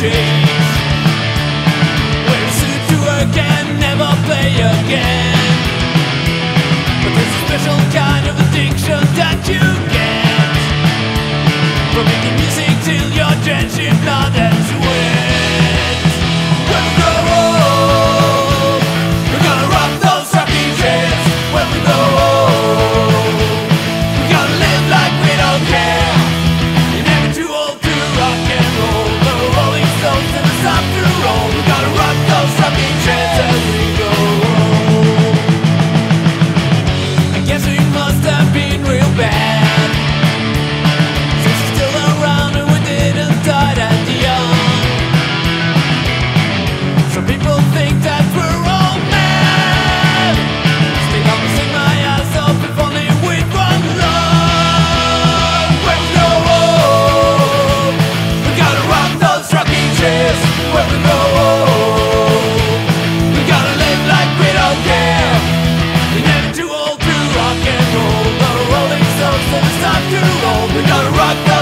change. We gotta rock that.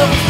so